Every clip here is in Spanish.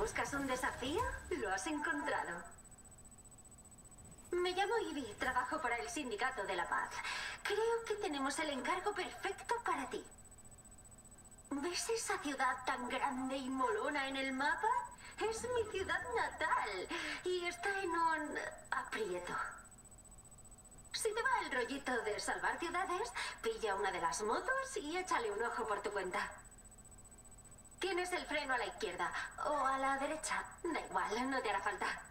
buscas un desafío, lo has encontrado. Me llamo Ivy, trabajo para el Sindicato de la Paz. Creo que tenemos el encargo perfecto para ti. ¿Ves esa ciudad tan grande y molona en el mapa? Es mi ciudad natal y está en un aprieto. Si te va el rollito de salvar ciudades, pilla una de las motos y échale un ojo por tu cuenta. Tienes el freno a la izquierda o a la derecha. Da igual, no te hará falta.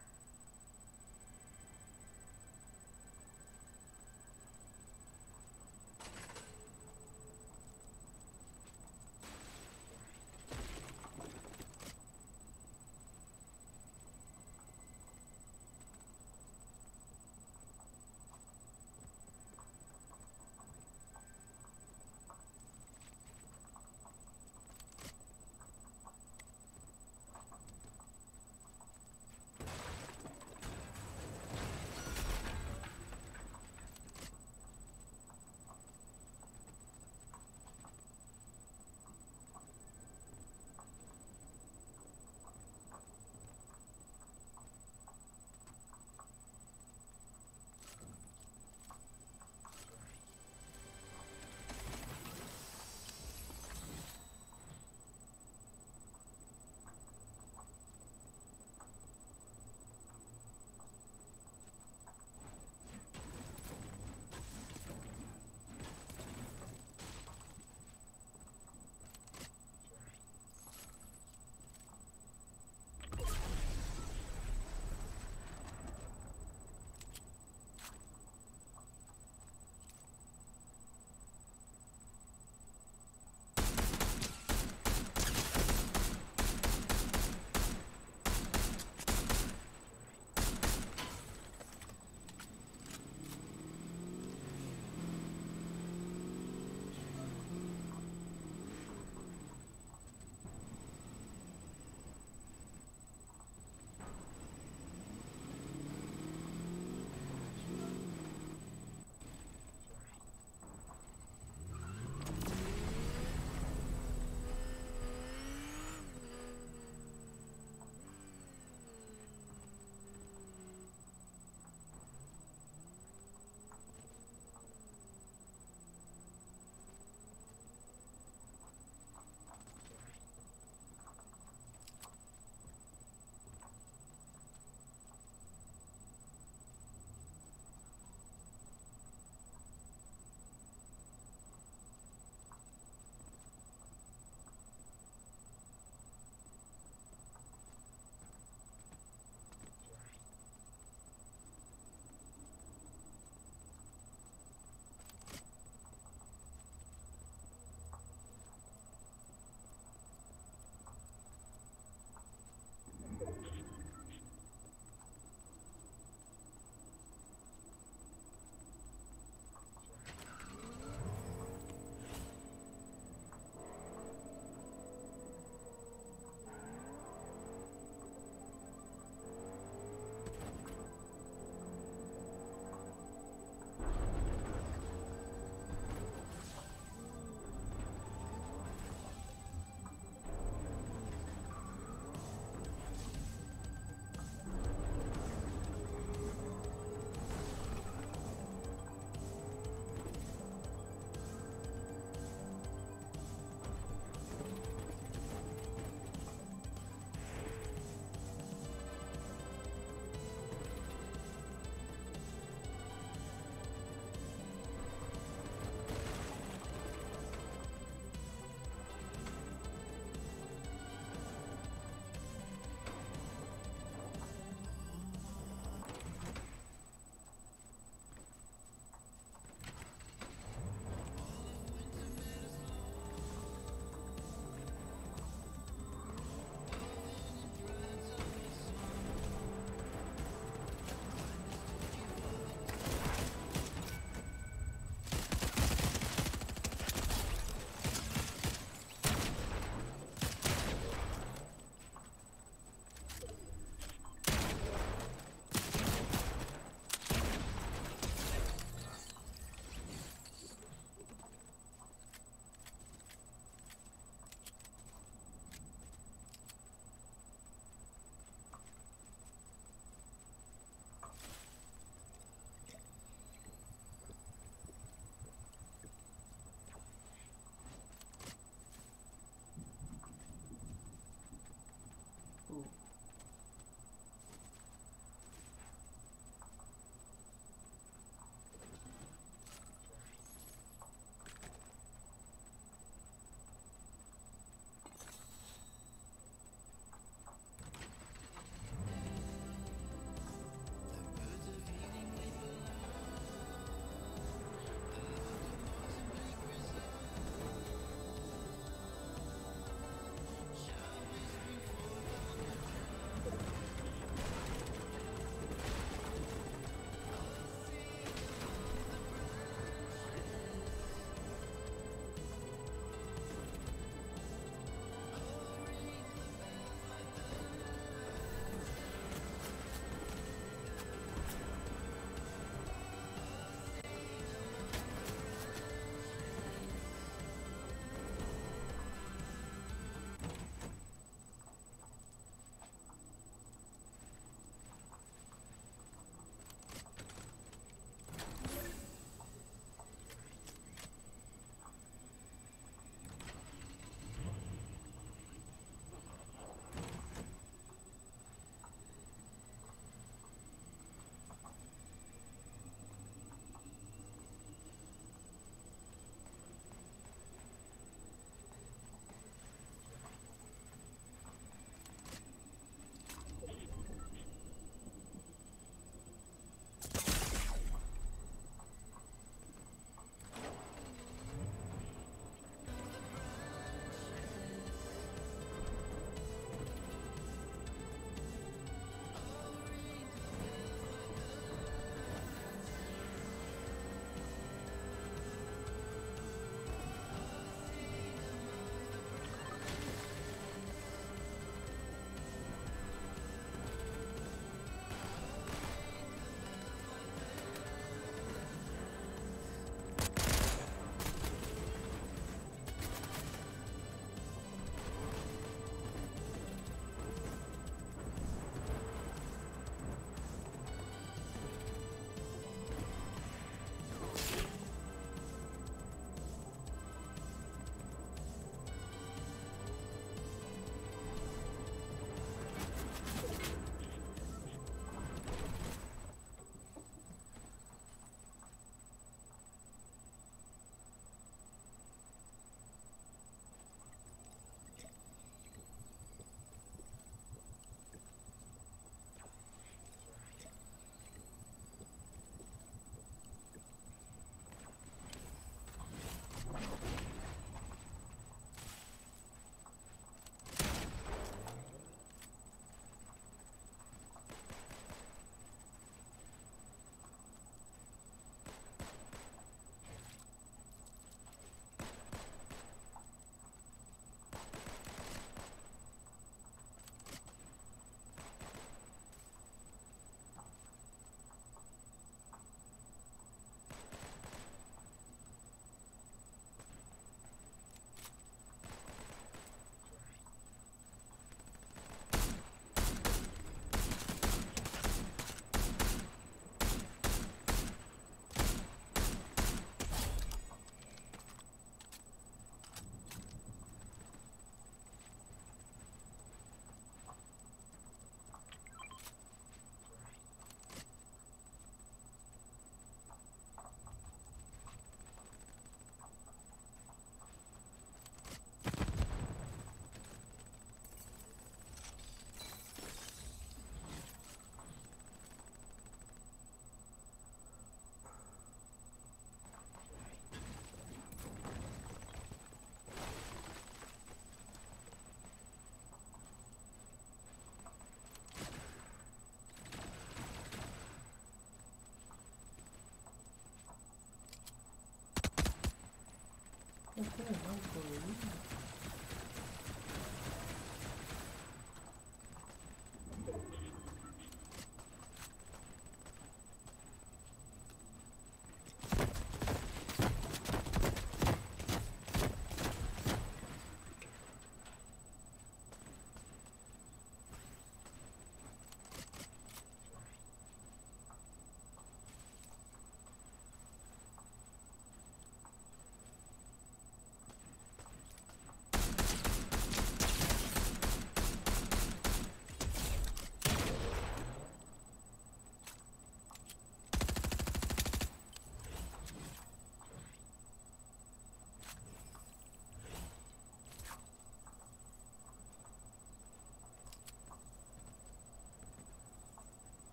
Não, não, não, não.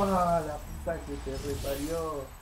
Toma la puta que te reparió.